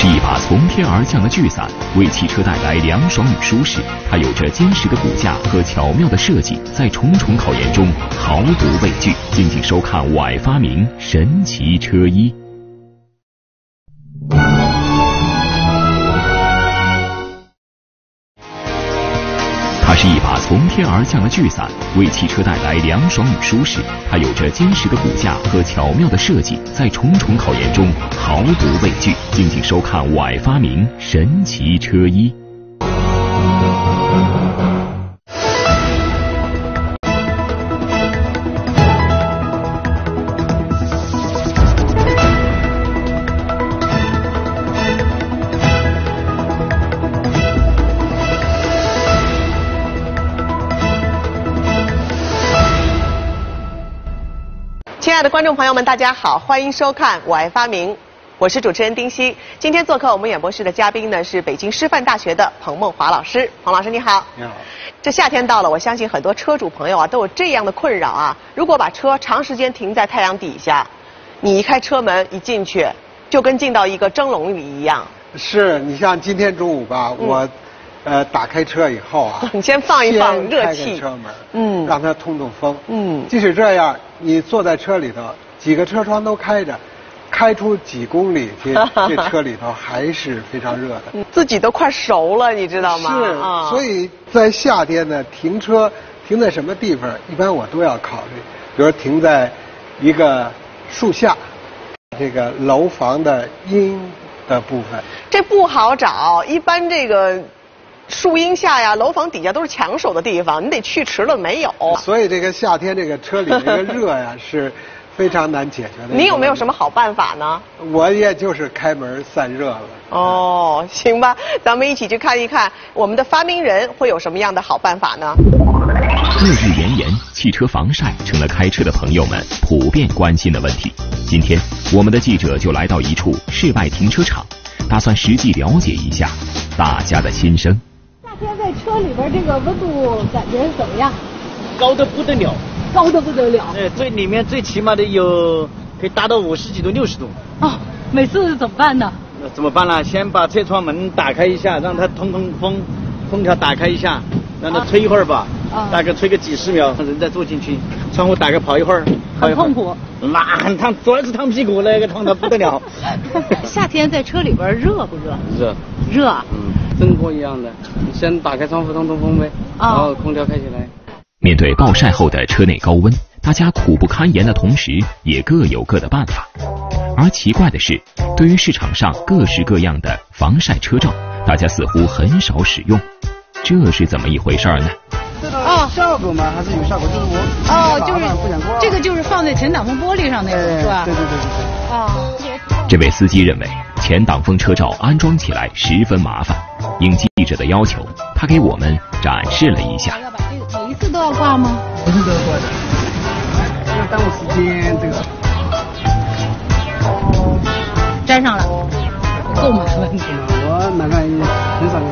是一把从天而降的巨伞，为汽车带来凉爽与舒适。它有着坚实的骨架和巧妙的设计，在重重考验中毫不畏惧。敬请收看我爱发明神奇车衣。是一把从天而降的巨伞，为汽车带来凉爽与舒适。它有着坚实的骨架和巧妙的设计，在重重考验中毫不畏惧。敬请收看我爱发明神奇车衣。的观众朋友们，大家好，欢迎收看《我爱发明》，我是主持人丁曦。今天做客我们演播室的嘉宾呢是北京师范大学的彭梦华老师。彭老师你好。你好。这夏天到了，我相信很多车主朋友啊都有这样的困扰啊。如果把车长时间停在太阳底下，你一开车门一进去，就跟进到一个蒸笼里一样。是你像今天中午吧，嗯我呃打开车以后啊，你先放一放热气开车门，嗯让它通通风，嗯即使这样，你坐在车里头，几个车窗都开着，开出几公里去，这车里头还是非常热的。嗯自己都快熟了，你知道吗？是，啊所以在夏天呢，停车停在什么地方，一般我都要考虑，比如停在一个树下，这个楼房的阴的部分。这不好找，一般这个树荫下呀、楼房底下都是抢手的地方，你得去迟了没有。所以这个夏天这个车里这个热呀是非常难解决的。你有没有什么？好办法呢？我也就是开门散热了。哦，行吧，咱们一起去看一看我们的发明人会有什么样的好办法呢？烈日炎炎，汽车防晒成了开车的朋友们普遍关心的问题。今天，我们的记者就来到一处室外停车场，打算实际了解一下大家的心声。里边这个温度感觉怎么样？高的不得了，高的不得了。哎，最里面最起码得有可以达到五十几度、六十度。哦，每次怎么办呢？那怎么办呢？先把车窗门打开一下，让它通通风，空调打开一下，让它吹一会儿吧，啊大概吹个几十秒，人再坐进去，窗户打开跑一会儿，跑一会儿很痛苦。那很烫，主要是烫屁股那个烫的不得了。夏天在车里边热不热？热，热。嗯，生活一样的，你先打开窗户通通风呗，啊然后空调开起来。面对暴晒后的车内高温，大家苦不堪言的同时，也各有各的办法。而奇怪的是，对于市场上各式各样的防晒车罩，大家似乎很少使用，这是怎么一回事儿呢？哦效果吗？还是有效果？就是我哦，就是这个就是放在前挡风玻璃上那个是吧？对对对对对。啊。这位司机认为前挡风车罩安装起来十分麻烦，应记者的要求，他给我们展示了一下。要把这每一次都要挂吗？不是都要挂的，这个耽误时间，这个。粘上了，够麻烦的。我买个很少用。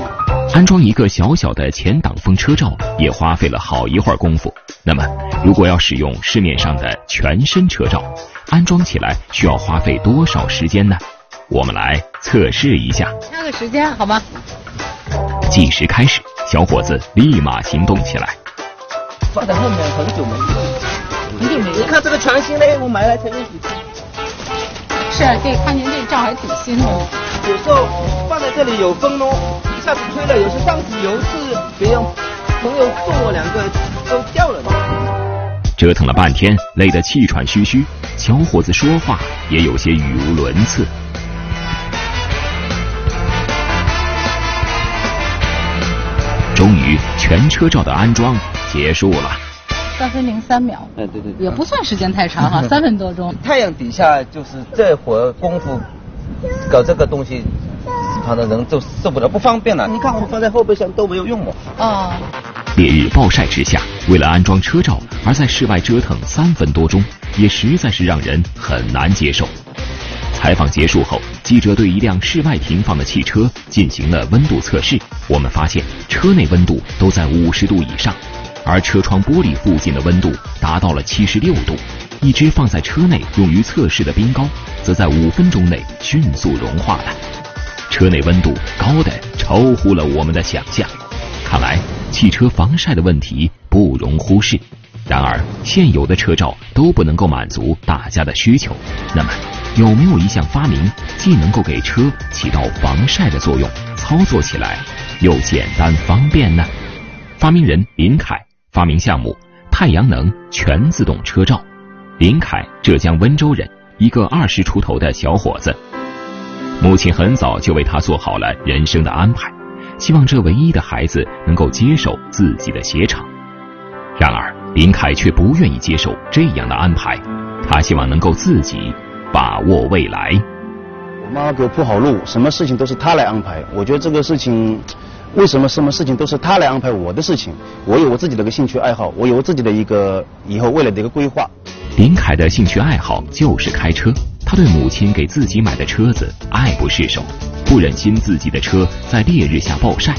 安装一个小小的前挡风车罩也花费了好一会儿功夫。那么，如果要使用市面上的全身车罩，安装起来需要花费多少时间呢？我们来测试一下。掐个时间好吗？计时开始，小伙子立马行动起来。放在后面很久没用。很久没用。你看这个全新的，我买来才用几天。是，这看您这罩还挺新的。有时候放在这里有风哦，一下子吹了，有时上次有一次别人朋友送我两个都掉了的。折腾了半天，累得气喘吁吁，小伙子说话也有些语无伦次。终于，全车罩的安装结束了。三分零三秒，哎，对对也不算时间太长哈，三分多钟。太阳底下就是这会儿功夫搞这个东西，市场的人就受不了，不方便了。你看我放在后备箱都没有用哦。哦，烈日暴晒之下，为了安装车罩而在室外折腾三分多钟，也实在是让人很难接受。采访结束后，记者对一辆室外停放的汽车进行了温度测试。我们发现，车内温度都在五十度以上，而车窗玻璃附近的温度达到了七十六度。一只放在车内用于测试的冰糕，则在五分钟内迅速融化了。车内温度高的超乎了我们的想象。看来汽车防晒的问题不容忽视。然而，现有的车罩都不能够满足大家的需求。那么，有没有一项发明既能够给车起到防晒的作用，操作起来又简单方便呢？发明人林凯发明项目：太阳能全自动车罩。林凯，浙江温州人，一个二十出头的小伙子。母亲很早就为他做好了人生的安排，希望这唯一的孩子能够接受自己的鞋厂。然而，林凯却不愿意接受这样的安排，他希望能够自己把握未来。我妈妈给我铺好路，什么事情都是她来安排。我觉得这个事情，为什么什么事情都是她来安排我的事情？我有我自己的一个兴趣爱好，我有我自己的一个以后未来的一个规划。林凯的兴趣爱好就是开车，他对母亲给自己买的车子爱不释手，不忍心自己的车在烈日下暴晒，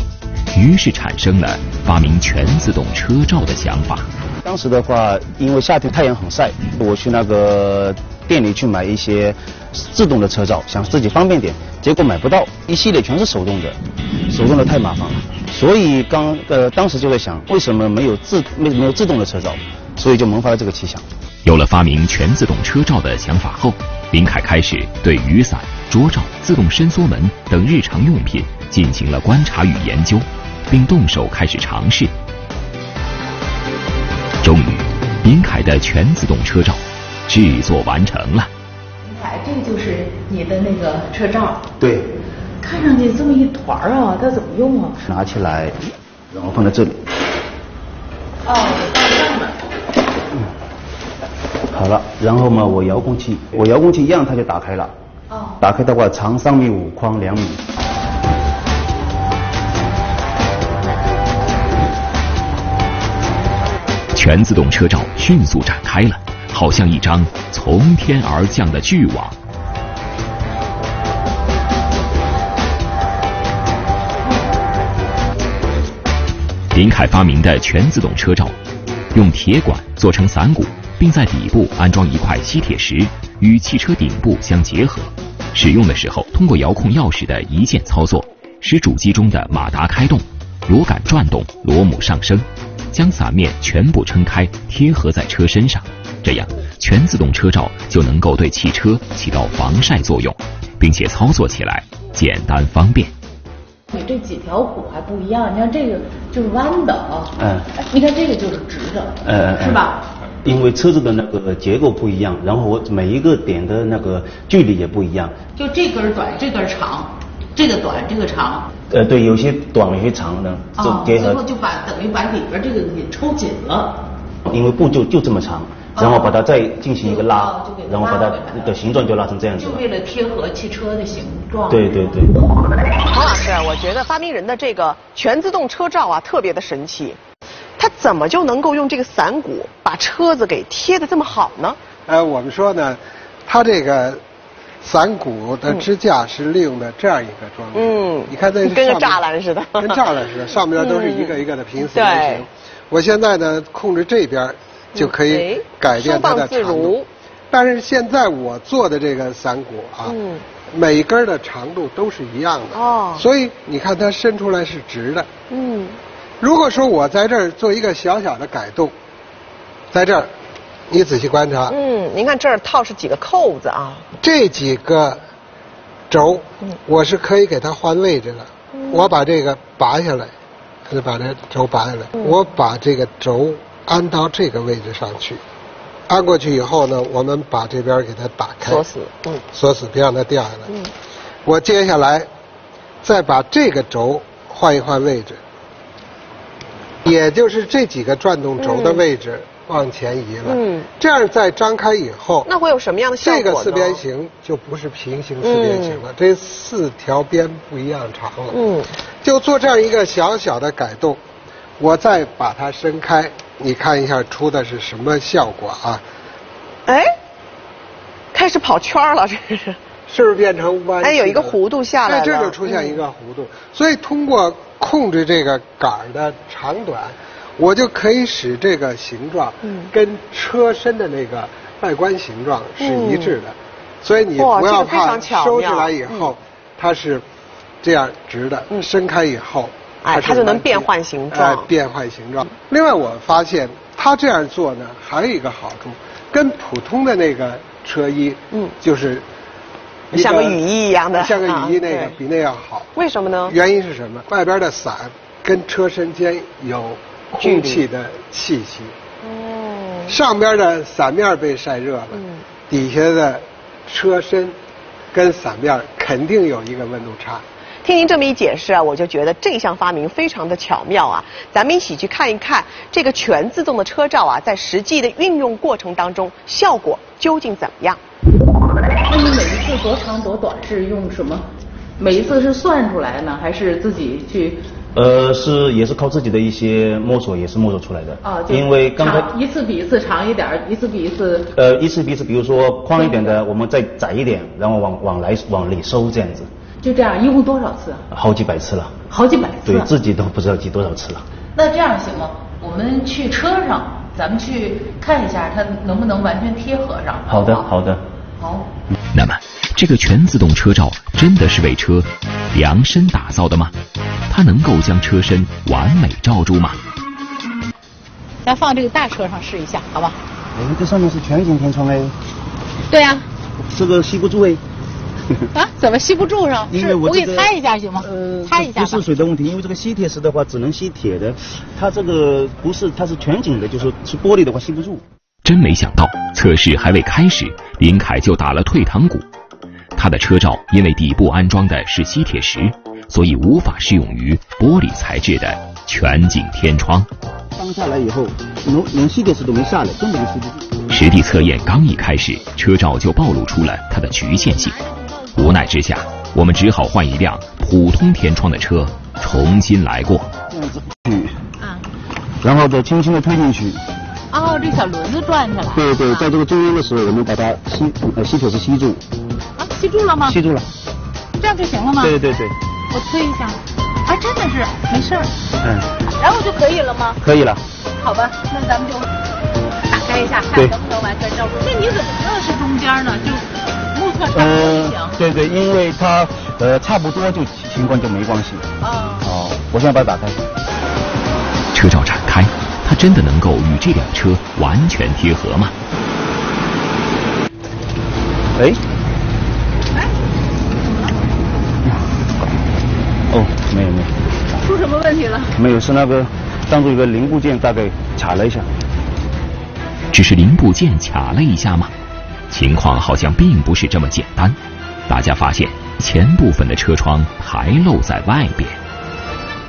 于是产生了发明全自动车罩的想法。当时的话，因为夏天太阳很晒，我去那个店里去买一些自动的车罩，想自己方便点，结果买不到，一系列全是手动的，手动的太麻烦了。所以刚呃当时就在想，为什么没有自没没有自动的车罩？所以就萌发了这个奇想。有了发明全自动车罩的想法后，林凯开始对雨伞、桌罩、自动伸缩门等日常用品进行了观察与研究，并动手开始尝试。终于，林凯的全自动车罩制作完成了。林凯，这个就是你的那个车罩。对。看上去这么一团儿啊，它怎么用啊？拿起来，然后放在这里。哦，放上面。嗯。好了，然后嘛，我遥控器，我遥控器一样，它就打开了。哦。打开的话，长三米五，宽两米。全自动车罩迅速展开了，好像一张从天而降的巨网。林凯发明的全自动车罩，用铁管做成伞骨，并在底部安装一块吸铁石，与汽车顶部相结合。使用的时候，通过遥控钥匙的一键操作，使主机中的马达开动，螺杆转动，螺母上升。将伞面全部撑开，贴合在车身上，这样全自动车罩就能够对汽车起到防晒作用，并且操作起来简单方便。你这几条骨还不一样，你看这个就是弯的啊，嗯，你看这个就是直的，嗯，是吧？因为车子的那个结构不一样，然后我每一个点的那个距离也不一样。就这根短，这根长，这个短，这个长。呃，对，有些短，有些长的，就结合，最后就把等于把里边这个给抽紧了。因为布就就这么长，然后把它再进行一个拉，然后把它的形状就拉成这样子。就为了贴合汽车的形状。对对对。黄老师，我觉得发明人的这个全自动车罩啊，特别的神奇。他怎么就能够用这个伞骨把车子给贴的这么好呢？呃，我们说呢，它这个。伞骨的支架是利用的这样一个装置，嗯，你看这跟个栅栏似的，跟栅栏似的，上面都是一个一个的平行圆形。我现在呢，控制这边就可以改变它的长度。但是现在我做的这个伞骨啊，每根的长度都是一样的，哦，所以你看它伸出来是直的。嗯，如果说我在这儿做一个小小的改动，在这儿。你仔细观察。嗯，您看这儿套是几个扣子啊？这几个轴，我是可以给它换位置的。我把这个拔下来，就把这轴拔下来。我把这个轴安到这个位置上去，安过去以后呢，我们把这边给它打开，锁死，嗯，锁死，别让它掉下来。嗯，我接下来再把这个轴换一换位置，也就是这几个转动轴的位置。往前移了，嗯，这样再张开以后，那会有什么样的效果这个四边形就不是平行四边形了，这四条边不一样长了。嗯，就做这样一个小小的改动，我再把它伸开，你看一下出的是什么效果啊？哎，开始跑圈了，这是。是不是变成弯？哎，有一个弧度下来了。这就出现一个弧度，所以通过控制这个杆的长短。我就可以使这个形状跟车身的那个外观形状是一致的，所以你不要怕收起来以后它是这样直的，伸开以后，哎，它就能变换形状。哎，变换形状。另外，我发现它这样做呢，还有一个好处，跟普通的那个车衣，嗯，就是像个雨衣一样的，像个雨衣那个比那要好。为什么呢？原因是什么？外边的伞跟车身间有空气的气息。哦。上边的伞面被晒热了，底下的车身跟伞面肯定有一个温度差。听您这么一解释啊，我就觉得这项发明非常的巧妙啊！咱们一起去看一看这个全自动的车罩啊，在实际的运用过程当中，效果究竟怎么样？那你每一次多长多短是用什么？每一次是算出来呢，还是自己去？呃，是也是靠自己的一些摸索，也是摸索出来的。啊，因为刚才一次比一次长一点，一次比一次。呃，一次比一次，比如说宽一点的，我们再窄一点，然后往往来往里收这样子。就这样，一共多少次？好几百次了。好几百次。对自己都不知道挤多少次了。那这样行吗？我们去车上，咱们去看一下它能不能完全贴合上。好的，好的。好。那么，这个全自动车罩真的是为车量身打造的吗？它能够将车身完美罩住吗？咱放这个大车上试一下，好吧？哎，这上面是全景天窗哎。对呀。这个吸不住哎。啊？怎么吸不住上？是我给猜一下行吗？呃，猜一下。不是水的问题，因为这个吸铁石的话只能吸铁的，它这个不是，它是全景的，就是是玻璃的话吸不住。真没想到，测试还未开始，林凯就打了退堂鼓。他的车罩因为底部安装的是吸铁石，所以无法适用于玻璃材质的全景天窗。放下来以后，连连吸铁石都没下来，根本就吸不住。实地测验刚一开始，车罩就暴露出了它的局限性。无奈之下，我们只好换一辆普通天窗的车重新来过。这样子，啊，然后再轻轻的推进去。哦，这小轮子转起来。对对，在这个中间的时候，我们把它吸呃吸铁石吸住。啊，吸住了吗？吸住了。这样就行了吗？对对对。我推一下。啊，真的是没事儿。嗯。然后就可以了吗？可以了。好吧，那咱们就打开一下，看能不能完全照住。那你怎么知道是中间呢？就。嗯，对对，因为它呃差不多就情况就没关系。哦。哦，我现在把它打开。车罩展开，它真的能够与这辆车完全贴合吗？哎。哎。哦，没有没有。出什么问题了？没有，是那个当做一个零部件大概卡了一下。只是零部件卡了一下吗？情况好像并不是这么简单，大家发现前部分的车窗还露在外边。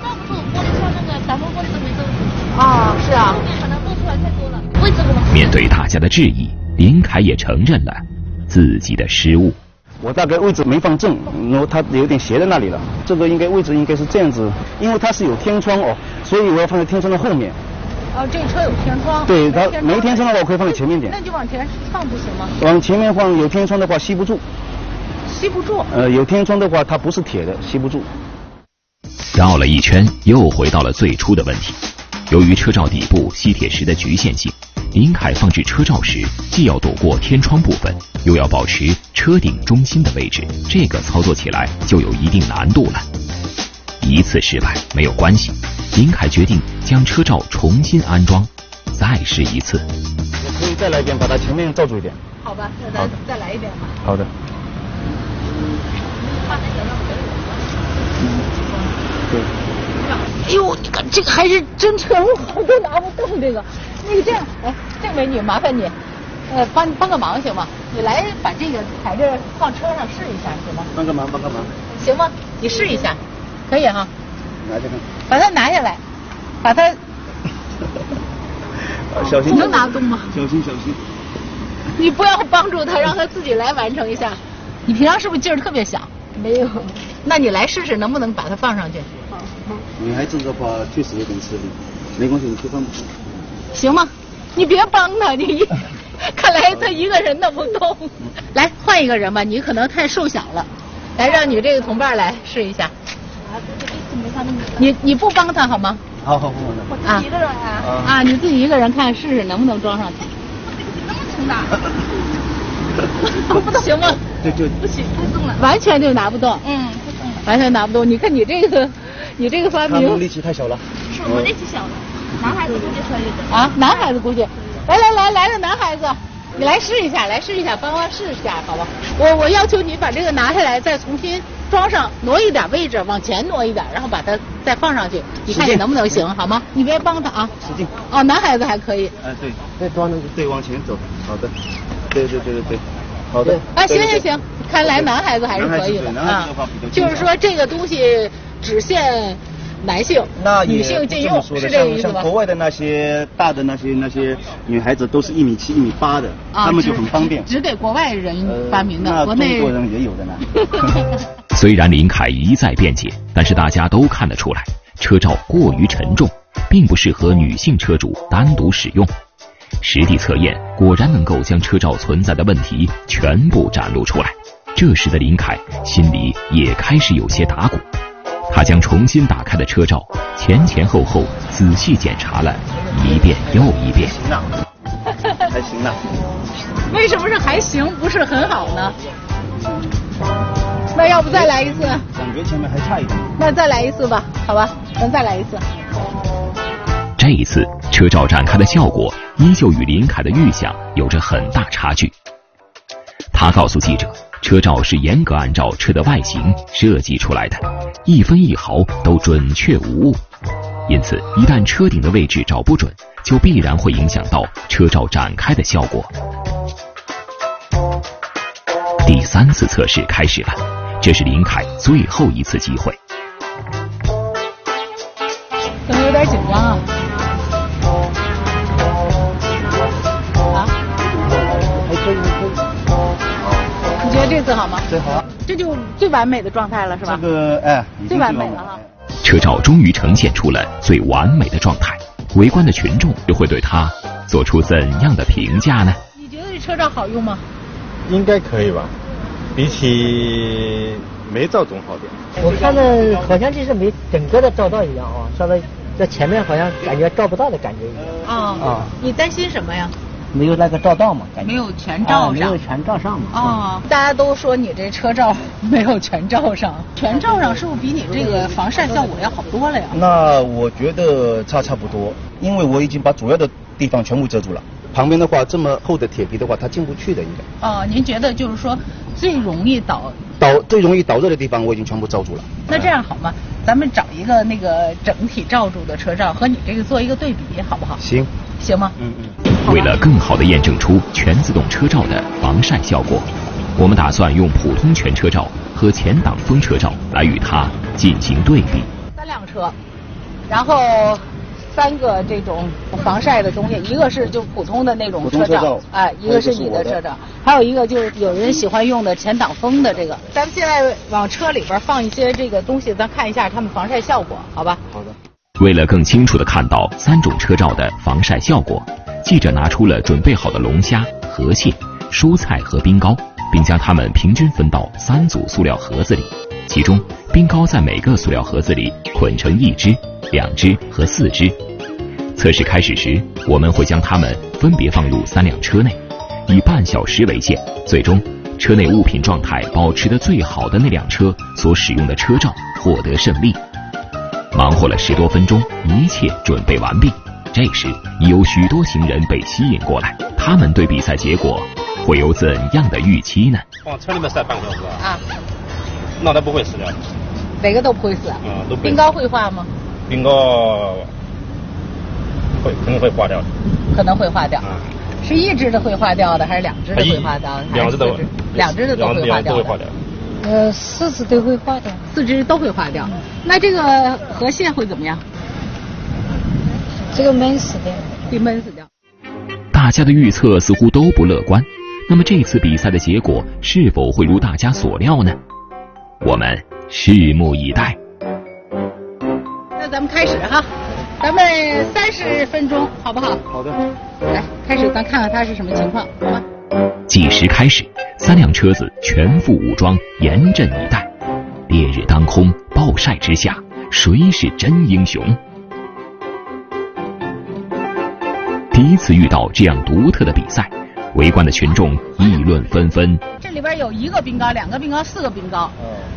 罩不玻璃窗那个挡风玻璃都没动。啊，是啊。后面可能露出来太多了，位置不能。面对大家的质疑，林凯也承认了自己的失误。我大概位置没放正，然后它有点斜在那里了。这个应该位置应该是这样子，因为它是有天窗哦，所以我要放在天窗的后面。哦，这车有天窗。对，它没天窗的话，我可以放在前面点。那就往前放不行吗？往前面放，有天窗的话吸不住。吸不住。呃，有天窗的话，它不是铁的，吸不住。绕了一圈，又回到了最初的问题。由于车罩底部吸铁石的局限性，林凯放置车罩时，既要躲过天窗部分，又要保持车顶中心的位置，这个操作起来就有一定难度了。一次失败没有关系，林凯决定将车罩重新安装，再试一次。可以再来一遍，把它前面罩住一点。好吧，那咱再来一遍吧。好的。对。哎呦，你看这个还是真沉，我都拿不动这个。那个这样，哎，这美女，麻烦你，呃，帮帮个忙行吗？你来把这个抬着放车上试一下行吗？帮个忙，帮个忙。行吗？你试一下。可以哈，拿下来，把它拿下来，把它，小心，能拿动吗？小心小心，你不要帮助他，让他自己来完成一下。你平常是不是劲儿特别小？没有。那你来试试能不能把它放上去？好。女孩子的话确实有点吃力，没关系，你去放。行吗？你别帮他，你一 看来他一个人弄不动。来换一个人吧，你可能太瘦小了。来，让你这个同伴来试一下。你你不帮他好吗？好好，不帮他。我自己一个人啊。啊，你自己一个人看试试能不能装上去。那么轻的。不动行吗？对就不行，太重了。完全就拿不动。嗯，完全拿不动。你看你这个，你这个发明，他力气太小了。是我力气小了，男孩子估计可以的。啊，男孩子估计，来来来来了，男孩子，你来试一下，来试一下，帮我试一下，好吧？我我要求你把这个拿下来，再重新装上，挪一点位置，往前挪一点，然后把它再放上去，你看你能不能行，好吗？你别帮他啊。使劲。哦，男孩子还可以。哎，对，再装上去，对，往前走。好的，对对对对对，好的。啊，行行行，看来男孩子还是可以的啊。就是说这个东西只限。男性、那女性禁用是这个意思吧？像国外的那些大的那些那些女孩子都是一米七、一米八的，她们就很方便。只给国外人发明的，国内中国人也有的呢。虽然林凯一再辩解，但是大家都看得出来，车罩过于沉重，并不适合女性车主单独使用。实地测验果然能够将车罩存在的问题全部展露出来。这时的林凯心里也开始有些打鼓。他将重新打开的车罩前前后后仔细检查了一遍又一遍。还行呢。为什么是还行，不是很好呢？那要不再来一次？感觉前面还差一点。那再来一次吧，好吧，咱再来一次。这一次车罩展开的效果依旧与林凯的预想有着很大差距。他告诉记者。车罩是严格按照车的外形设计出来的，一分一毫都准确无误。因此，一旦车顶的位置找不准，就必然会影响到车罩展开的效果。第三次测试开始了，这是林凯最后一次机会。怎么有点紧张啊？这次好吗？最好，这就最完美的状态了，是吧？这个哎，最完美了哈。车照终于呈现出了最完美的状态，围观的群众又会对它做出怎样的评价呢？你觉得这车照好用吗？应该可以吧，比起没照总好点。我看着好像就是没整个的照到一样啊，稍微在前面好像感觉照不到的感觉一样。啊啊！你担心什么呀？没有那个照到嘛？感觉没有全照上，没有全照上嘛。哦，大家都说你这车罩 没有全罩上，全罩上是不是比你这个防晒效果要好多了呀？那我觉得差差不多，因为我已经把主要的地方全部遮住了。旁边的话，这么厚的铁皮的话，它进不去的应该。哦，您觉得就是说最容易导导最容易导热的地方，我已经全部罩住了。那这样好吗？咱们找一个那个整体罩住的车罩和你这个做一个对比，好不好？行。行吗？嗯嗯。为了更好地验证出全自动车罩的防晒效果，我们打算用普通全车罩和前挡风车罩来与它进行对比。三辆车，然后三个这种防晒的东西，一个是就普通的那种车罩，哎，一个是你的车罩，还有一个就是有人喜欢用的前挡风的这个。咱们现在往车里边放一些这个东西，咱看一下它们防晒效果，好吧？好的。为了更清楚地看到三种车罩的防晒效果，记者拿出了准备好的龙虾、河蟹、蔬菜和冰糕，并将它们平均分到三组塑料盒子里。其中，冰糕在每个塑料盒子里捆成一只、两只和四只。测试开始时，我们会将它们分别放入三辆车内，以半小时为限。最终，车内物品状态保持的最好的那辆车所使用的车罩获得胜利。忙活了十多分钟，一切准备完毕。这时，已有许多行人被吸引过来。他们对比赛结果会有怎样的预期呢？往车里面塞半个小时啊？那他不会死掉。哪个都不会死？啊，都冰糕会化吗？冰糕会，可能会化掉。可能会化掉。是一只的会化掉的，还是两只的会化掉？两只的，两只的都会化掉。都会化掉。呃，四只都会化掉，四只都会化掉。那这个河蟹会怎么样？这个闷死掉，被闷死掉。大家的预测似乎都不乐观。那么这次比赛的结果是否会如大家所料呢？我们拭目以待。那咱们开始哈，咱们三十分钟，好不好？好的。来，开始，咱看看他是什么情况，好吗？计时开始，三辆车子全副武装，严阵以待。烈日当空，暴晒之下，谁是真英雄？第一次遇到这样独特的比赛，围观的群众议论纷纷。这里边有一个冰糕，两个冰糕，四个冰糕。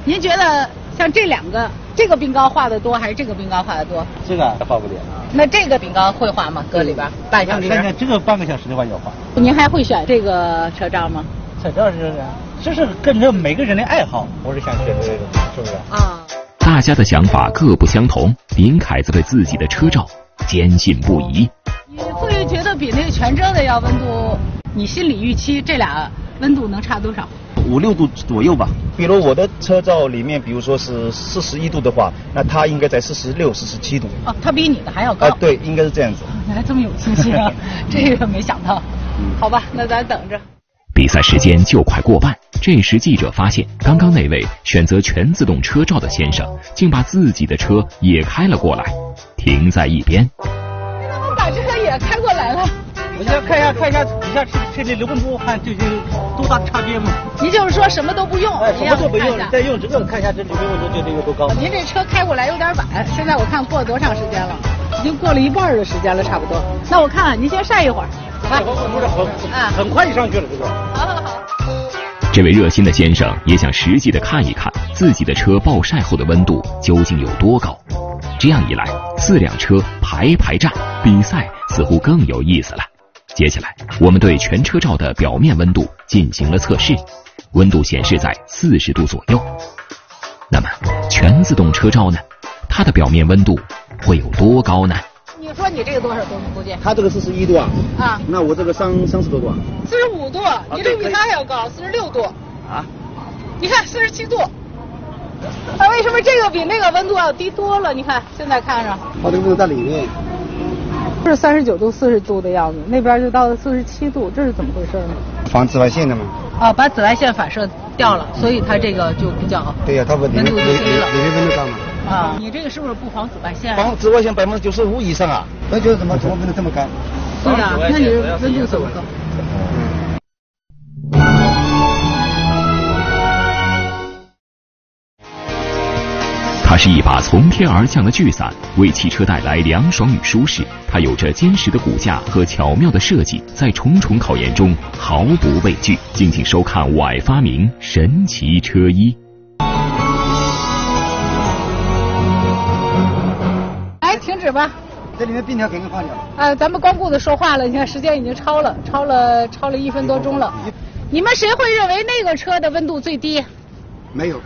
您觉得像这两个，这个冰糕画的多还是这个冰糕画的多？这个画不了。那这个冰糕会画吗？搁里边半小时。这个半个小时的话要画。您还会选这个车照吗？车照是，这是跟着每个人的爱好，我是想选这个，是不是？啊。大家的想法各不相同，林凯则对自己的车照坚信不疑。你会觉得比那个全遮的要温度？你心理预期这俩温度能差多少？五六度左右吧。比如我的车罩里面，比如说是四十一度的话，那它应该在四十六、四十七度。哦，它比你的还要高。啊，对，应该是这样子。你还这么有信心啊？这个没想到。好吧，那咱等着。比赛时间就快过半，这时记者发现，刚刚那位选择全自动车罩的先生，竟把自己的车也开了过来，停在一边。我先看一下，看一下底下车车的流温度，看究竟多大差别嘛？您就是说什么都不用，哎，什么都不用，再用这个看一下这里面温度究竟有多高。您这车开过来有点晚，现在我看过了多长时间了？已经过了一半的时间了，差不多。那我看看，您先晒一会儿，好吧？很很快就上去了，这个。好好好。这位热心的先生也想实际的看一看自己的车暴晒后的温度究竟有多高。这样一来，四辆车排排站，比赛似乎更有意思了。接下来，我们对全车罩的表面温度进行了测试，温度显示在四十度左右。那么，全自动车罩呢？它的表面温度会有多高呢？你说你这个多少度？你估计？它这个四十一度啊。啊。那我这个三三十多度啊。四十五度，你这比它还要高，四十六度。啊。你看四十七度。那为什么这个比那个温度要低多了？你看现在看着。它这个温度在里面。是三十九度、四十度的样子，那边就到了四十七度，这是怎么回事呢？防紫外线的嘛。啊，把紫外线反射掉了，所以它这个就比较对呀，它不温度就低了。里面温度高嘛。啊，你这个是不是不防紫外线？防紫外线百分之九十五以上啊。那就是怎么怎么温度这么高？对呀，那你温度怎么高？它是一把从天而降的巨伞，为汽车带来凉爽与舒适。它有着坚实的骨架和巧妙的设计，在重重考验中毫不畏惧。敬请收看我爱发明神奇车衣。来，停止吧。这里面冰条肯定放掉。哎，咱们光顾着说话了，你看时间已经超了，超了，超了一分多钟了。你们谁会认为那个车的温度最低？没有。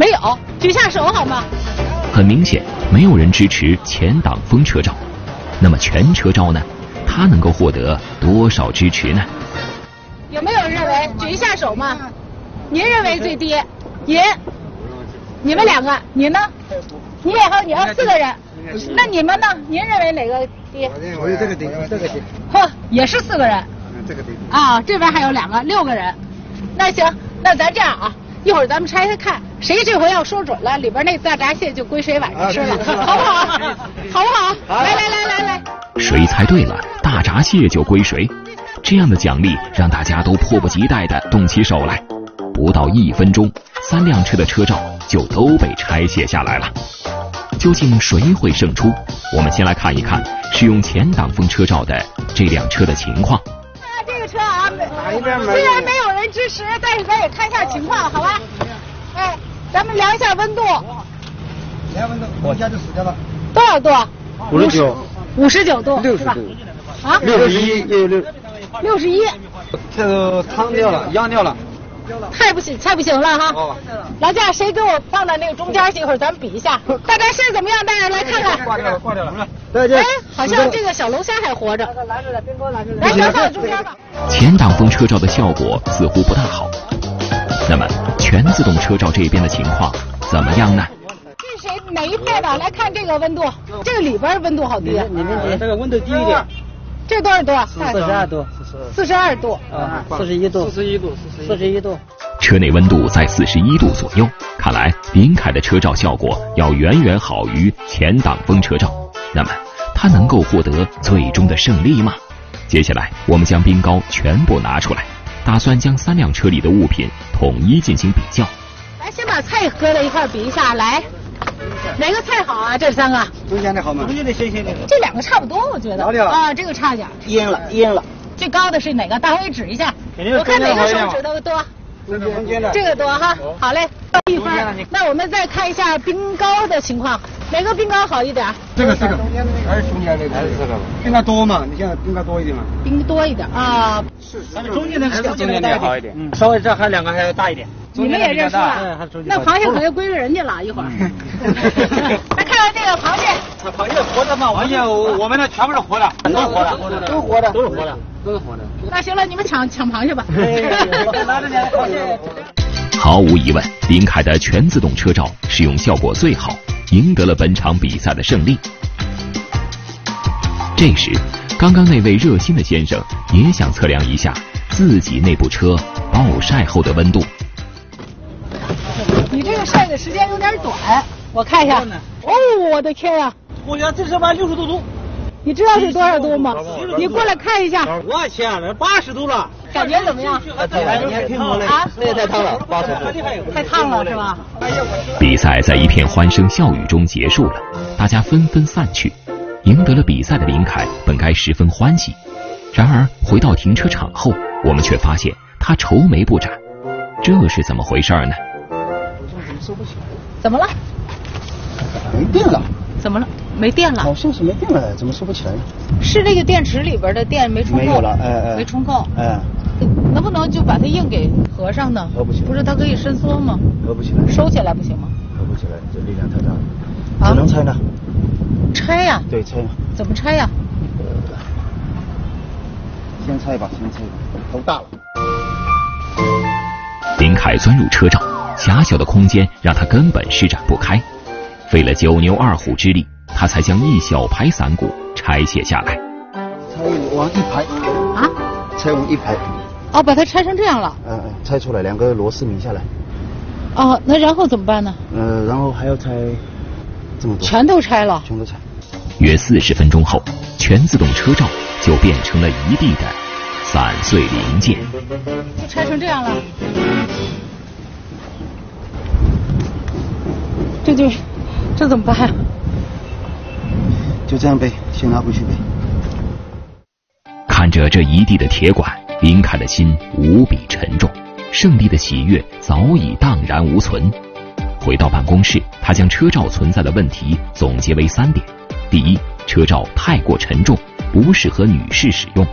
没有，举下手好吗？很明显，没有人支持前挡风车罩。那么全车罩呢？它能够获得多少支持呢？有没有人认为？举一下手嘛。您认为最低？您？你们两个？您呢？你也好，你要四个人。那你们呢？您认为哪个低？我有这个低，这个低。呵，也是四个人。这个低。啊，这边还有两个，六个人。那行，那咱这样啊。一会儿咱们拆开看，谁这回要说准了，里边那大闸蟹就归谁晚上吃了，好不好？好不好？来来来来来，谁猜对了，大闸蟹就归谁。这样的奖励让大家都迫不及待的动起手来。不到一分钟，三辆车的车罩就都被拆卸下来了。究竟谁会胜出？我们先来看一看使用前挡风车罩的这辆车的情况。这个车啊，虽然没有人支持，但是咱也看一下情况，好吧？哎，咱们量一下温度。量温度，我家就死掉了。多少度？五十九。五十九度，六十度。啊？六十一，六六。六十一。这都汤掉了，秧掉了。太不行，太不行了哈！哦。劳驾，谁给我放在那个中间去？一会儿咱们比一下。大闸蟹怎么样？大家来看看。挂掉了，挂掉了。哎，好像这个小龙虾还活着。来，咱放在中间吧。前挡风车罩的效果似乎不大好。那么全自动车罩这边的情况怎么样呢？这是谁哪一派的？来看这个温度，这个里边温度好低。你们这个温度低一点。这多少度？四十二度。四十二度。啊，四十一度。四十一度，四十一度。车内温度在四十一度左右，看来林凯的车罩效果要远远好于前挡风车罩。那么他能够获得最终的胜利吗？接下来我们将冰糕全部拿出来，打算将三辆车里的物品统一进行比较。来，先把菜搁在一块比一下，来，哪个菜好啊？这三个？中间的好吗？中间的新鲜的。这两个差不多，我觉得。啊，这个差点。阴了，阴了。最高的是哪个？大辉指一下。我看哪个手指头多。中间的。这个多哈。好嘞。一分分。那我们再看一下冰糕的情况，哪个冰糕好一点？这个这个还是中间那个，还是这个吧。冰糕多嘛？你现在冰糕多一点嘛？冰多一点啊。是，中间的中间那个好一点，嗯，稍微这还两个还要大一点。你们也认识了？那螃蟹可就归人家了，一会儿。来看看这个螃蟹。螃蟹活的嘛？螃蟹我们那全部是活的，都是活的，都活的，都是活的，都是活的。那行了，你们抢抢螃蟹吧。拿着点螃蟹。毫无疑问，林凯的全自动车罩使用效果最好，赢得了本场比赛的胜利。这时，刚刚那位热心的先生也想测量一下自己那部车暴晒后的温度。时间有点短，我看一下。哦，我的天呀！我家最起码六十多度。你知道是多少度吗？你过来看一下。我天，那八十度了。感觉怎么样？啊，那也太烫了，八十度。太烫了是吧？比赛在一片欢声笑语中结束了，大家纷纷散去。赢得了比赛的林凯本该十分欢喜，然而回到停车场后，我们却发现他愁眉不展。这是怎么回事呢？怎么了？没电了。怎么了？没电了？好像是没电了，怎么收不起来？是那个电池里边的电没充够。没有了，哎哎。没充够。哎。能不能就把它硬给合上呢？合不起来。不是它可以伸缩吗？合不起来。收起来不行吗？合不起来，这力量太大了。只能拆呢。拆呀？对，拆。怎么拆呀？先拆吧，先拆吧，头大了。林凯钻入车罩，狭小的空间让他根本施展不开。费了九牛二虎之力，他才将一小排伞骨拆卸下来。拆完一排啊？拆完一排。哦，把它拆成这样了。嗯嗯，拆出来两个螺丝拧下来。哦，那然后怎么办呢？呃，然后还要拆这么多。全都拆了。全都拆。约四十分钟后，全自动车罩就变成了一地的散碎零件。就拆成这样了。就。这怎么办呀？就这样呗，先拿回去呗。看着这一地的铁管，林凯的心无比沉重，胜利的喜悦早已荡然无存。回到办公室，他将车罩存在的问题总结为三点：第一，车罩太过沉重，不适合女士使用；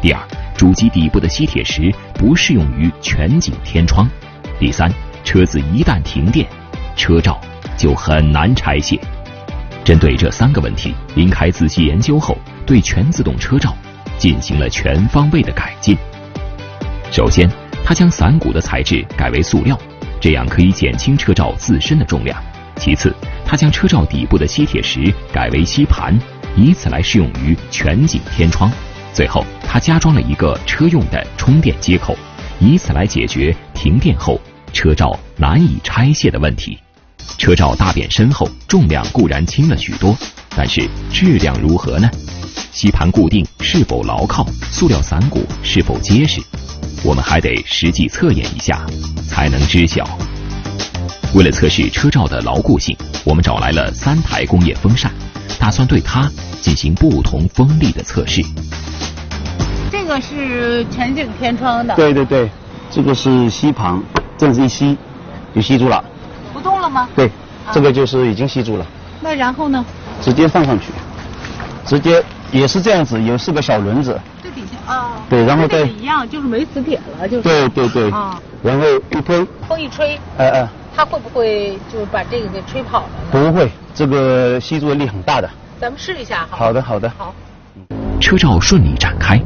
第二，主机底部的吸铁石不适用于全景天窗；第三，车子一旦停电，车罩。就很难拆卸。针对这三个问题，林凯仔细研究后，对全自动车罩进行了全方位的改进。首先，他将伞骨的材质改为塑料，这样可以减轻车罩自身的重量。其次，他将车罩底部的吸铁石改为吸盘，以此来适用于全景天窗。最后，他加装了一个车用的充电接口，以此来解决停电后车罩难以拆卸的问题。车罩大变身后，重量固然轻了许多，但是质量如何呢？吸盘固定是否牢靠？塑料伞骨是否结实？我们还得实际测验一下，才能知晓。为了测试车罩的牢固性，我们找来了三台工业风扇，打算对它进行不同风力的测试。这个是全景天窗的。对对对，这个是吸盘，这样子一吸就吸住了。动了吗？对，这个就是已经吸住了。那然后呢？直接放上去，直接也是这样子，有四个小轮子。这底下啊。对，然后再一样，就是没磁铁了，就是。对对对。啊。然后一推。风一吹。哎哎。它会不会就把这个给吹跑了呢？不会，这个吸住的力很大的。咱们试一下哈。好的好的。好。车罩顺利展开，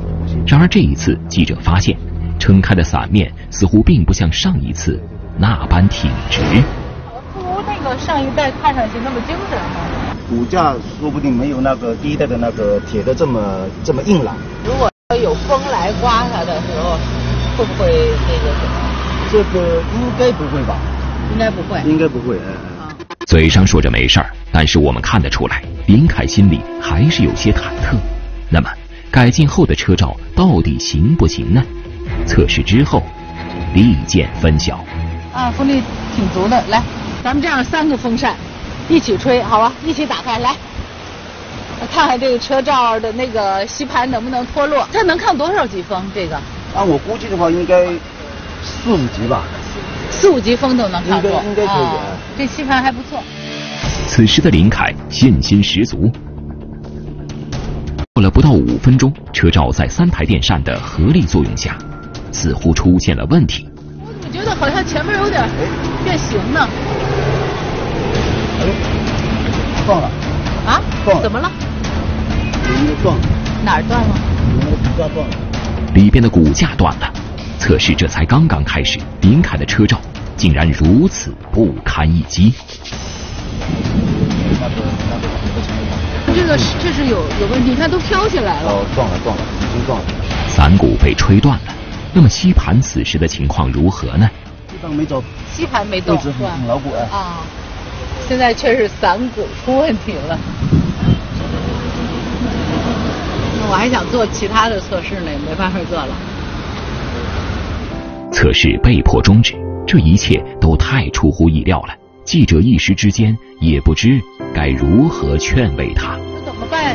然而这一次记者发现，撑开的伞面似乎并不像上一次那般挺直。那个上一代看上去那么精神呢？骨架说不定没有那个第一代的那个铁的这么这么硬朗。如果有风来刮它的时候，会不会那个什么？这个应该不会吧？应该不会。应该不会，哎哎。嘴上说着没事儿，但是我们看得出来，林凯心里还是有些忐忑。那么，改进后的车罩到底行不行呢？测试之后，立见分晓。啊，风力挺足的，来。咱们这样三个风扇一起吹，好吧？一起打开来，看看这个车罩的那个吸盘能不能脱落。它能抗多少级风？这个？按我估计的话，应该四五级吧。四五级风都能抗住，应该应该可以啊这吸盘还不错。此时的林凯信心十足。过了不到五分钟，车罩在三台电扇的合力作用下，似乎出现了问题。我觉得好像前面有点变形呢？哎，撞了，啊？撞了怎么了？有一个断了，哪儿断了？有那个骨架断了。里边的骨架断了。测试这才刚刚开始，林凯的车罩竟然如此不堪一击。这个是这是有有问题，你看都飘起来了。哦，撞了撞了，已经撞了。伞骨被吹断了，那么吸盘此时的情况如何呢？地方没走，吸盘没动，位置很很牢固啊。啊，现在却是伞骨出问题了。那我还想做其他的测试呢，也没办法做了。测试被迫终止，这一切都太出乎意料了。记者一时之间也不知该如何劝慰他。那怎么办呀？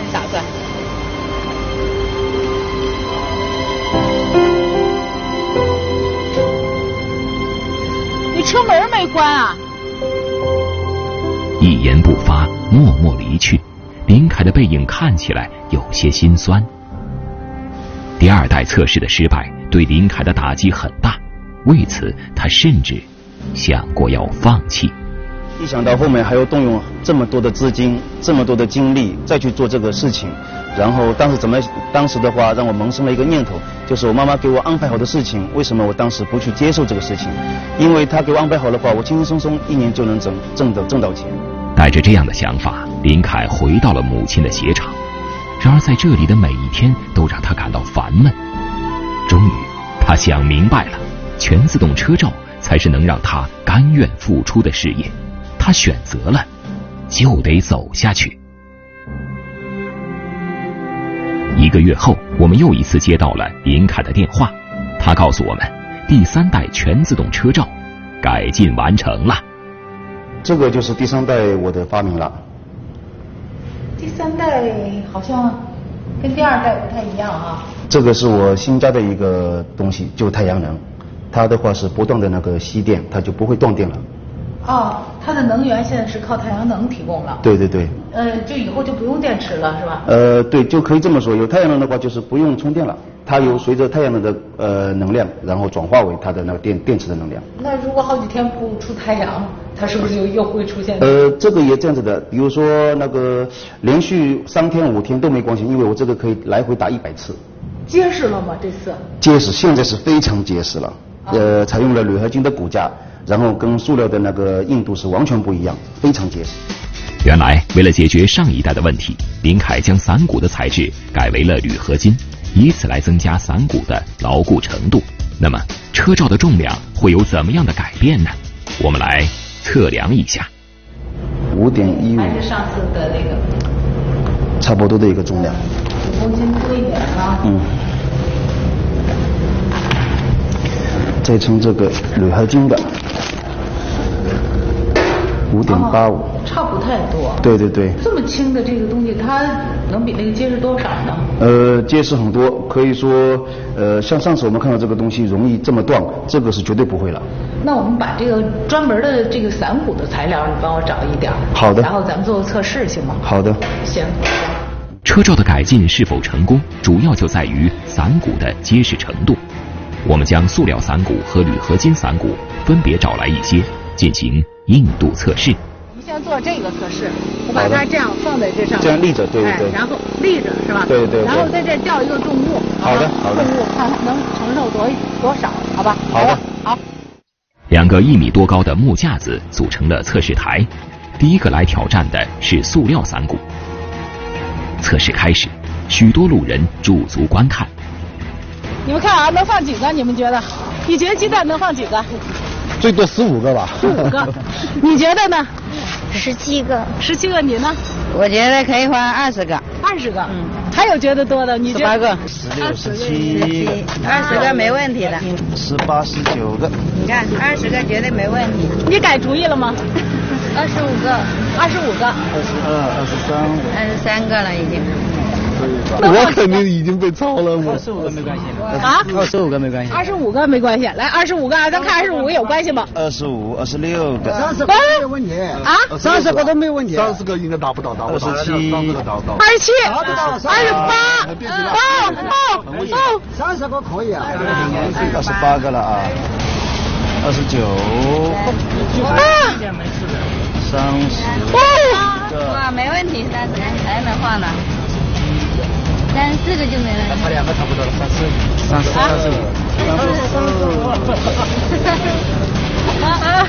车门没关啊？一言不发，默默离去。林凯的背影看起来有些心酸。第二代测试的失败对林凯的打击很大，为此他甚至想过要放弃。一想到后面还要动用这么多的资金、这么多的精力再去做这个事情，然后当时怎么？当时的话让我萌生了一个念头，就是我妈妈给我安排好的事情，为什么我当时不去接受这个事情？因为她给我安排好的话，我轻轻松松一年就能挣挣到挣到钱。带着这样的想法，林凯回到了母亲的鞋厂。然而在这里的每一天都让他感到烦闷。终于，他想明白了，全自动车罩才是能让他甘愿付出的事业。他选择了，就得走下去。一个月后，我们又一次接到了林凯的电话，他告诉我们，第三代全自动车罩改进完成了。这个就是第三代我的发明了。第三代好像跟第二代不太一样啊。这个是我新加的一个东西，就太阳能，它的话是不断的那个吸电，它就不会断电了。哦，它的能源现在是靠太阳能提供了。对对对。呃，就以后就不用电池了，是吧？呃，对，就可以这么说。有太阳能的话，就是不用充电了，它有随着太阳能的呃能量，然后转化为它的那个电电池的能量。那如果好几天不出太阳，它是不是又又会出现？呃，这个也这样子的，比如说那个连续三天五天都没关系，因为我这个可以来回打一百次。结实了吗？这次？结实，现在是非常结实了。呃，采用了铝合金的骨架。然后跟塑料的那个硬度是完全不一样，非常结实。原来为了解决上一代的问题，林凯将伞骨的材质改为了铝合金，以此来增加伞骨的牢固程度。那么车罩的重量会有怎么样的改变呢？我们来测量一下。五点一五。还是上次的那个。差不多的一个重量。五公斤多一点啊。嗯。再称这个铝合金的。五点八五，差不太多。对对对。这么轻的这个东西，它能比那个结实多少呢？呃，结实很多，可以说，呃，像上次我们看到这个东西容易这么断，这个是绝对不会了。那我们把这个专门的这个伞骨的材料，你帮我找一点。好的。然后咱们做个测试，行吗？好的。行。车罩的改进是否成功，主要就在于伞骨的结实程度。我们将塑料伞骨和铝合金伞骨分别找来一些，进行。硬度测试。我们先做这个测试，我把它这样放在这上面，这样立着，对对对，然后立着是吧？对对。然后在这吊一个重物，好的好的。重物看能承受多多少？好吧。好的好。两个一米多高的木架子组成了测试台，第一个来挑战的是塑料伞骨。测试开始，许多路人驻足观看。你们看啊，能放几个？你们觉得？你觉得鸡蛋能放几个？最多十五个吧。十五个，你觉得呢？十七个。十七个，你呢？我觉得可以换二十个。二十个，嗯。还有觉得多的？你十八个。十六、十七。二十个没问题的。十八、十九个。你看，二十个绝对没问题。你改主意了吗？二十五个。二十五个。二十二、二十三。二十三个了已经。我肯定已经被超了嘛。二十五个没关系啊，二十五个没关系。二十五个没关系，来二十五个，咱看二十五个有关系吗？二十五、二十六个。三十个没有问题。啊，三十个都没有问题。三十个应该达不到，达不到。二十七，三十个达不到。二十七，二十八，哦哦哦，三十个可以啊。二十八个了啊，二十九，啊，三十。哇，没问题，三十还能换了，三十四个就没问题。他两个差不多了，三四，三四，三四五，啊，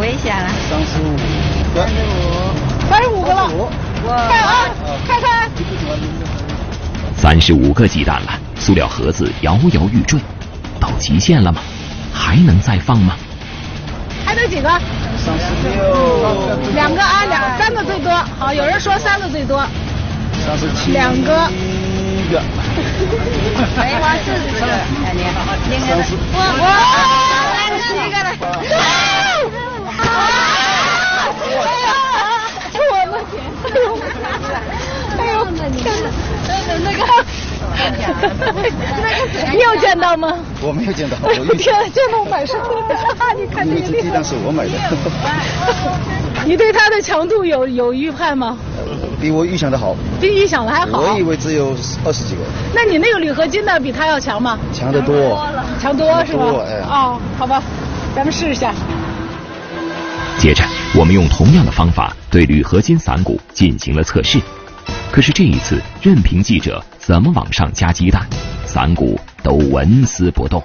危险了。三十五，三十五，三十五个了，看啊，看看。三十五个鸡蛋了，塑料盒子摇摇欲坠，到极限了吗？还能再放吗？还能几个？三十六，两个啊，两三个最多。好，有人说三个最多。三十七，两个。一个。梅花四十个，两年，两个。哇哇，三十个了。我的天！哎呦，那那个。你有见到吗？我没有见到，我天，这么满是你看这个鸡蛋是我买的。你对它的强度有有预判吗？比我预想的好。比预想的还好。我以为只有二十几个。那你那个铝合金的比它要强吗？强得多。强多是吧？哎。哦，好吧，咱们试一下。接着，我们用同样的方法对铝合金伞骨进行了测试。可是这一次，任凭记者怎么往上加鸡蛋，伞骨都纹丝不动。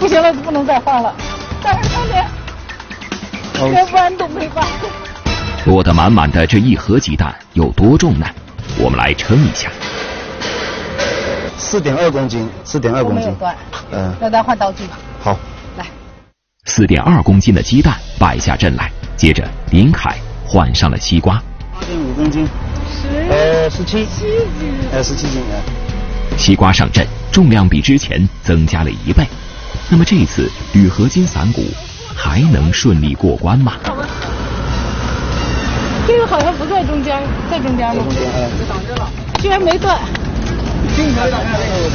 不行了，不能再放了，但是兄弟，连弯都没弯。落得满满的这一盒鸡蛋有多重呢？我们来称一下，四点二公斤，四点二公斤。嗯，那咱换道具吧。好，来，四点二公斤的鸡蛋败下阵来。接着，林凯换上了西瓜。八点五公斤，十呃十七，七斤，呃十七斤啊。西瓜上阵，重量比之前增加了一倍。那么这一次铝合金伞骨还能顺利过关吗？这个好像不在中间，在中间吗？居然没断。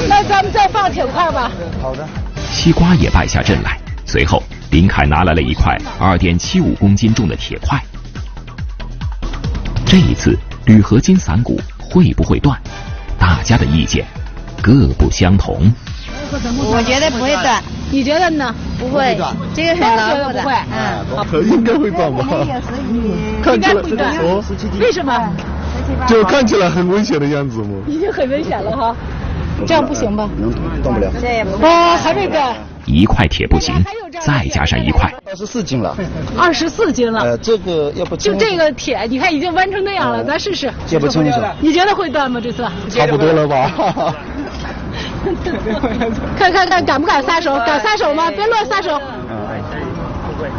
那咱们再放铁块吧。好的。西瓜也败下阵来，随后林凯拿来了一块二点七五公斤重的铁块。这一次铝合金伞骨会不会断？大家的意见各不相同。我觉得不会断，你觉得呢？不会，这个很牢固的。不会，嗯，应该会断吧？应该会断。哦，为什么？就看起来很危险的样子吗？已经很危险了哈，这样不行吧？能断不了。这也不哦，还没断。一块铁不行，再加上一块，二十四斤了。二十四斤了。呃，这个要不就这个铁，你看已经弯成那样了，咱试试。要不称一下？你觉得会断吗？这次？差不多了吧。看看看，敢不敢撒手？敢撒手吗？别乱撒手。不会，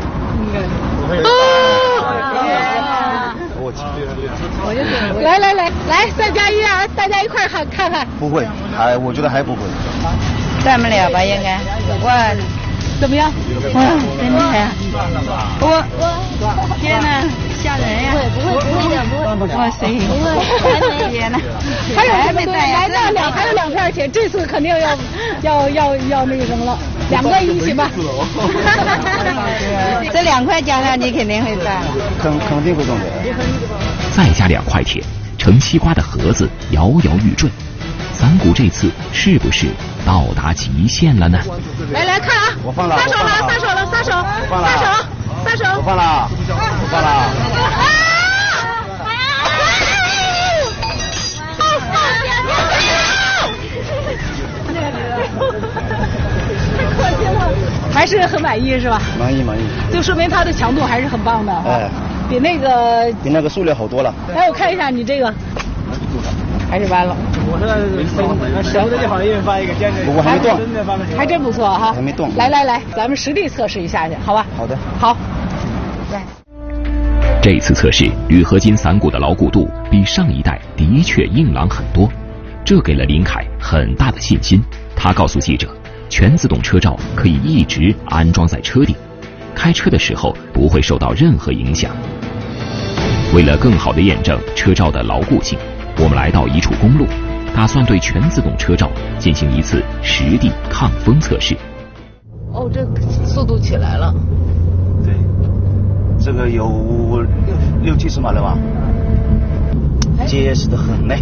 不会。我去。来来来来，再加一啊！大家一块看看看。不会，还我觉得还不会。干不了吧？应该。我怎么样？哇，真厉害！我我天哪，吓人呀！不会不会不会。哇塞！不会，还有还没断呀？来，那两还有两片铁，这次肯定要要要要那个什么了，两块一起吧。这两块加上你肯定会断。肯肯定会中的。再加两块铁，盛西瓜的盒子摇摇欲坠。伞骨这次是不是到达极限了呢？来来看啊！我放了，撒手了，撒手了，撒手，撒手，撒手！我放了，我放了。还是很满意是吧？满意满意。就说明它的强度还是很棒的。哎。比那个。比那个塑料好多了。来，我看一下你这个。还是弯了。我这小的就好，一人发一个，坚决。不过还没断。还真不错哈。还没动。来来来，咱们实地测试一下去，好吧？好的。好。来。这次测试铝合金伞骨的牢固度比上一代的确硬朗很多，这给了林凯很大的信心。他告诉记者，全自动车罩可以一直安装在车顶，开车的时候不会受到任何影响。为了更好的验证车罩的牢固性，我们来到一处公路，打算对全自动车罩进行一次实地抗风测试。哦，这速度起来了。对，这个有六六七十码了吧？结实的很嘞。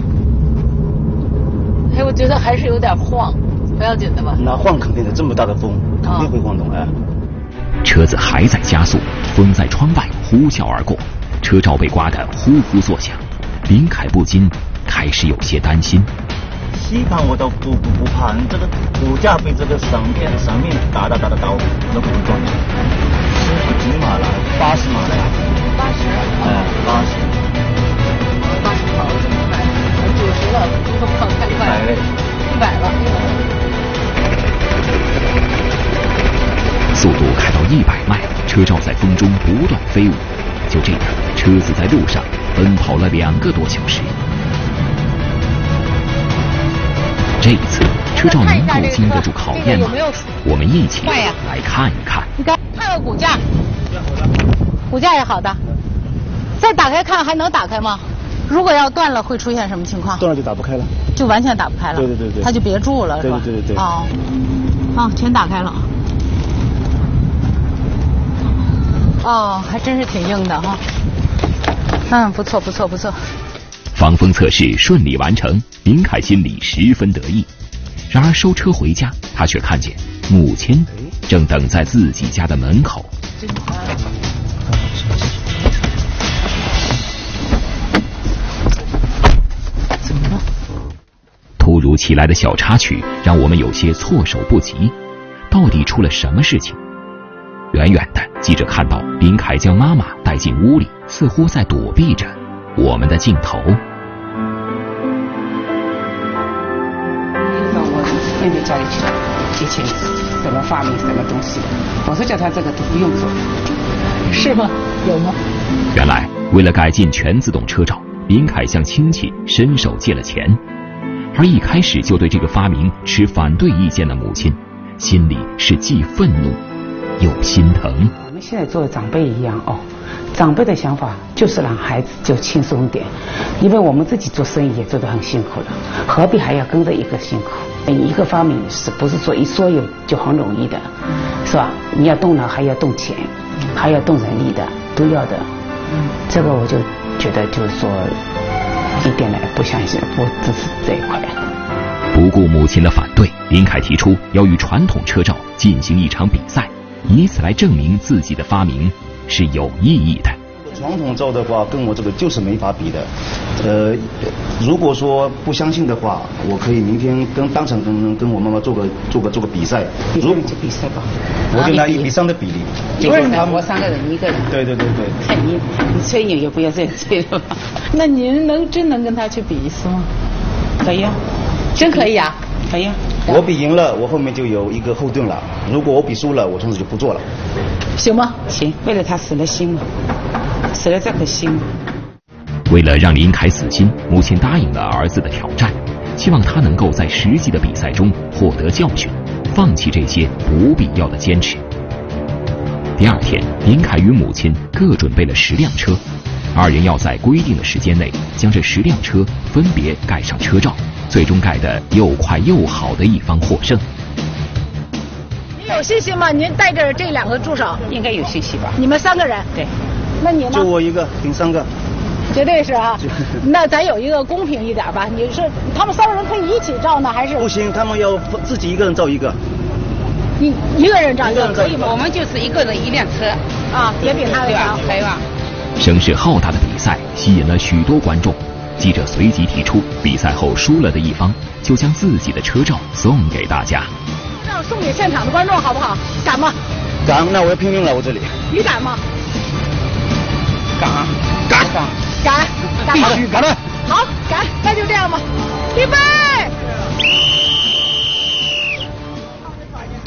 哎，我觉得还是有点晃，不要紧的吧？那晃肯定的，这么大的风肯定会晃动哎。车子还在加速，风在窗外呼啸而过，车罩被刮得呼呼作响。林凯不禁开始有些担心。吸盘我都不不不怕，你这个骨架被这个上面上面打打打的刀，那不撞。十几码了，八十码了。八十。哎，八十。八十跑了这么快，九十了，都跑太快了。一百了。速度开到一百迈，车罩在风中不断飞舞。就这样，车子在路上奔跑了两个多小时。这一次，车罩能够经得住考验吗？我们一起来看一看。你看，看个骨架，骨架也好的。再打开看，还能打开吗？如果要断了，会出现什么情况？断了就打不开了。就完全打不开了。对对对对。它就别住了，是吧？对对对对。哦，哦，全打开了。哦，还真是挺硬的哈。嗯，不错不错不错。防风测试顺利完成，林凯心里十分得意。然而收车回家，他却看见母亲正等在自己家的门口。怎么了？突如其来的小插曲让我们有些措手不及。到底出了什么事情？远远的，记者看到林凯将妈妈带进屋里，似乎在躲避着我们的镜头。到我妹妹家里去，借钱怎么发明什么东西，我是叫他这个都不用做，是吗？有吗？原来为了改进全自动车罩，林凯向亲戚伸手借了钱，而一开始就对这个发明持反对意见的母亲，心里是既愤怒。又心疼。我们现在做的长辈一样哦，长辈的想法就是让孩子就轻松点，因为我们自己做生意也做得很辛苦了，何必还要跟着一个辛苦？一个发明是不是说一说有就很容易的，是吧？你要动脑还要动钱，还要动人力的，都要的。这个我就觉得就是说，一点也不相信，不支持这一块。不顾母亲的反对，林凯提出要与传统车罩进行一场比赛。以此来证明自己的发明是有意义的。传统造的话，跟我这个就是没法比的。呃，如果说不相信的话，我可以明天跟当场跟跟我妈妈做个做个做个比赛。如就比赛吧。我就拿一比三的比例。就是我三个人一个人。对对对对。看你你吹牛也不要这样吹了吧。那您能真能跟他去比一次吗？可以啊，真可以啊，可以啊。我比赢了，我后面就有一个后盾了。如果我比输了，我从此就不做了。行吗？行，为了他死了心嘛，死了这颗心。为了让林凯死心，母亲答应了儿子的挑战，希望他能够在实际的比赛中获得教训，放弃这些不必要的坚持。第二天，林凯与母亲各准备了十辆车，二人要在规定的时间内将这十辆车分别盖上车罩。最终盖的又快又好的一方获胜。您有信心吗？您带着这两个助手，应该有信心吧？你们三个人，对。那你呢？就我一个，顶三个。绝对是啊。那咱有一个公平一点吧？你是他们三个人可以一起照呢，还是？不行，他们要自己一个人照一个。一一个人照一个可以吗？我们就是一个人一辆车啊，也比他强，可以吧？声势浩大的比赛吸引了许多观众。记者随即提出，比赛后输了的一方就将自己的车照送给大家。这样送给现场的观众好不好？敢吗？敢，那我要拼命了，我这里。你敢吗？敢，敢，敢，必须敢的。好，敢，那就这样吧，预备。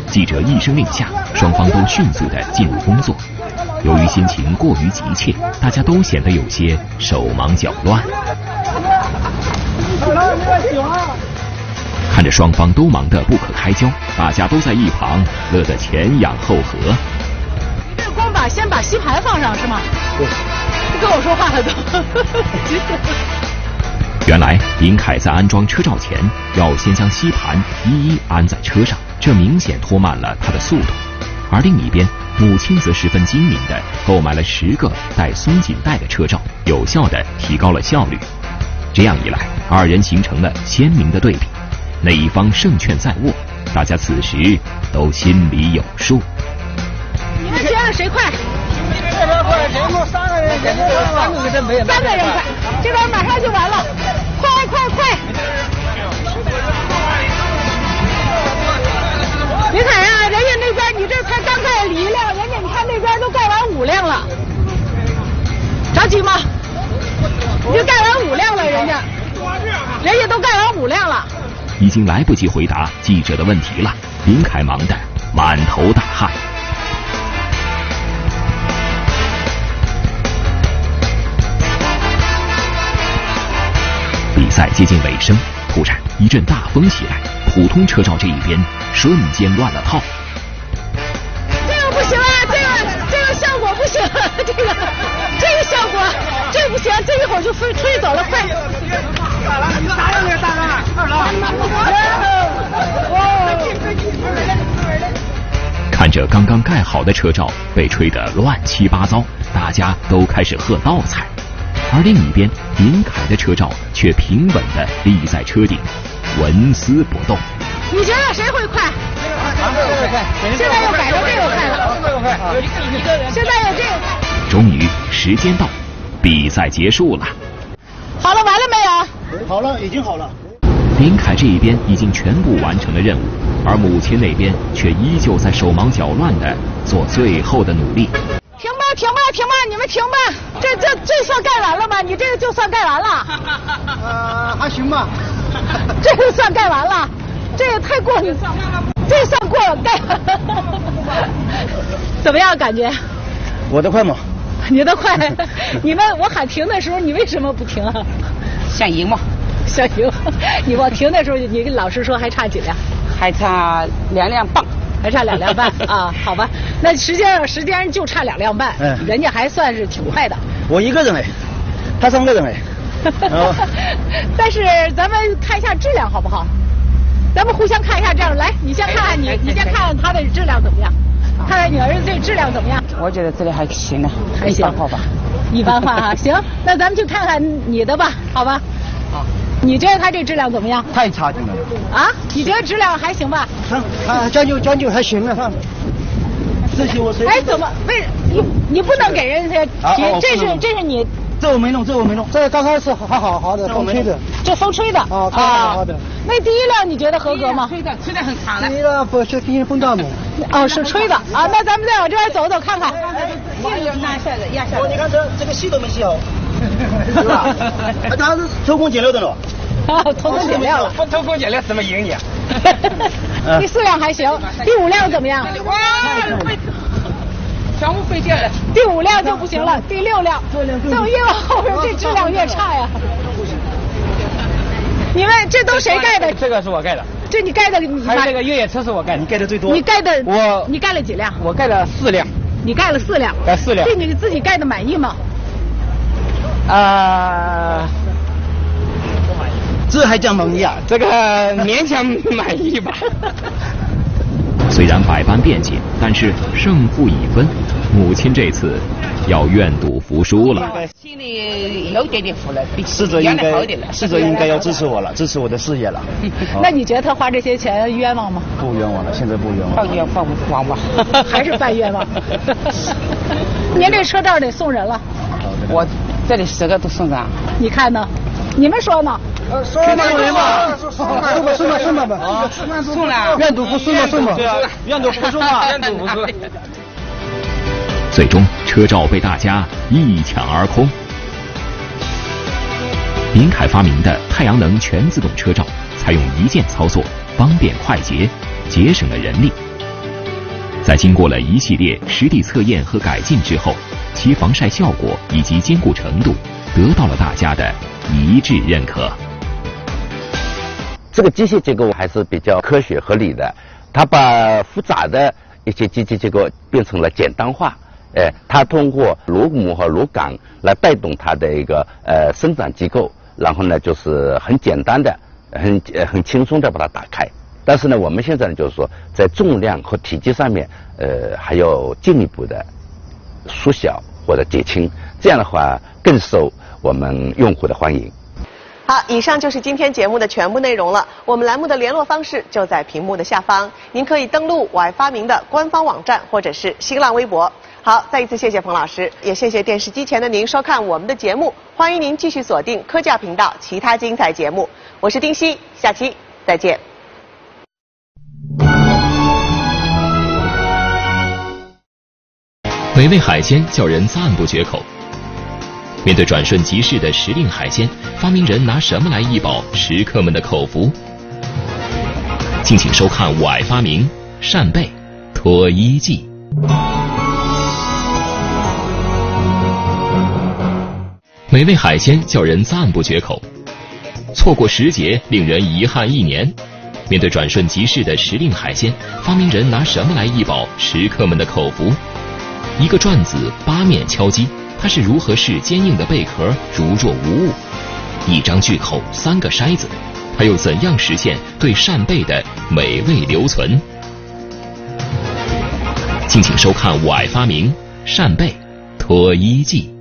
记者一声令下，双方都迅速的进入工作。由于心情过于急切，大家都显得有些手忙脚乱。看着双方都忙得不可开交，大家都在一旁乐得前仰后合。这光把先把吸盘放上是吗？对。跟我说话了都。原来林凯在安装车罩前，要先将吸盘一一安在车上，这明显拖慢了他的速度。而另一边，母亲则十分精明地购买了十个带松紧带的车罩，有效地提高了效率。这样一来，二人形成了鲜明的对比，哪一方胜券在握，大家此时都心里有数。你们觉得谁快？这边快，前面三个人，三个人没三个人快，这边马上就完了，快快快！林凯呀，人家那边你这才刚盖了一辆，人家你看那边都盖完五辆了，着急吗？你就盖完五辆了，人家，人家都盖完五辆了。已经来不及回答记者的问题了，林凯忙得满头大汗。比赛接近尾声，突然一阵大风袭来，普通车罩这一边瞬间乱了套。这个不行啊，这个这个效果不行，这个这个效果这个不行，这一会儿就吹吹走了，快！打两个大哥，二郎。看着刚刚盖好的车罩被吹得乱七八糟，大家都开始喝倒彩。而另一边，林凯的车罩却平稳地立在车顶，纹丝不动。你觉得谁会快？现在又改成这个快了。现在又这个快。终于，时间到，比赛结束了。好了，完了没有？好了，已经好了。林凯这一边已经全部完成了任务，而母亲那边却依旧在手忙脚乱地做最后的努力。停吧，停吧，停吧，你们停吧！这这这算盖完了吗？你这个就算盖完了？呃，还行吧。这个算盖完了，这也太过了，这算过了盖。怎么样感觉？我的快吗？你的快。你们我喊停的时候，你为什么不停啊？想赢吗？想赢。你我停的时候，你跟老师说还差几辆？还差两辆半。还差两辆半 啊，好吧，那实际上时间就差两辆半，嗯，人家还算是挺快的。我一个人哎，他三个人哎。但是咱们看一下质量好不好？咱们互相看一下，这样来，你先看看你，你先看看他的质量怎么样？看看你儿子这质量怎么样？我觉得这里还行啊，还行，一般化吧。一般化哈，行，那咱们就看看你的吧，好吧？好。你觉得他这质量怎么样？太差劲了。啊？你觉得质量还行吧？啊，将就将就还行了哈。这些我哎，怎么？为你你不能给人家提，这是这是你。这我没弄，这我没弄。这刚开始还好好的，风吹的。这风吹的。啊，好好的。那第一辆你觉得合格吗？吹的，吹的很长的。第一辆不是第一风大吗？哦，是吹的 啊。那咱们再往这边走走看看。这个压下来，压下来。你看这这个戏都没戏哦。是吧？他是偷工减料的了。偷工减料了。不偷工减料怎么赢你？第四辆还行，第五辆怎么样？哇，全部废掉了。第五辆就不行了，第六辆，怎么越往后边这质量越差呀？你们这都谁盖的？这个是我盖的。这你盖的？还有这个越野车是我盖的，你盖的最多。你盖的我，你盖了几辆？我盖了四辆。你盖了四辆？盖四辆。对你自己盖的满意吗？啊。这还叫满意啊？这个勉强满意吧。虽然百般辩解，但是胜负已分，母亲这次要愿赌服输了。心里有点点服了，比试着应该试着应该要支持我了，支持我的事业了。那你觉得他花这些钱冤枉吗？不冤枉了，现在不冤枉。放冤放枉吧，还是犯冤枉。您这车罩得送人了。我这里十个都送上。你看呢？你们说呢？送吧送吧送吧送吧送吧啊！送了，愿赌服输嘛送吧，对啊，愿赌服输嘛，愿赌服输。最终车罩被大家一抢而空。林凯发明的太阳能全自动车罩，采用一键操作，方便快捷，节省了人力。在经过了一系列实地测验和改进之后，其防晒效果以及坚固程度得到了大家的一致认可。这个机械结构还是比较科学合理的，它把复杂的一些机械结构变成了简单化，哎，它通过螺母和螺杆来带动它的一个呃生长机构，然后呢就是很简单的、很呃很轻松的把它打开。但是呢，我们现在呢就是说在重量和体积上面，呃还要进一步的缩小或者减轻，这样的话更受我们用户的欢迎。好，以上就是今天节目的全部内容了。我们栏目的联络方式就在屏幕的下方，您可以登录我爱发明的官方网站或者是新浪微博。好，再一次谢谢彭老师，也谢谢电视机前的您收看我们的节目。欢迎您继续锁定科教频道其他精彩节目。我是丁曦，下期再见。美味海鲜叫人赞不绝口。面对转瞬即逝的时令海鲜，发明人拿什么来一饱食客们的口福？敬请收看《我爱发明》扇贝脱衣记。美味海鲜叫人赞不绝口，错过时节令人遗憾一年。面对转瞬即逝的时令海鲜，发明人拿什么来一饱食客们的口福？一个转子八面敲击。它是如何使坚硬的贝壳如若无物？一张巨口，三个筛子，它又怎样实现对扇贝的美味留存？敬请收看《我爱发明》扇贝脱衣记。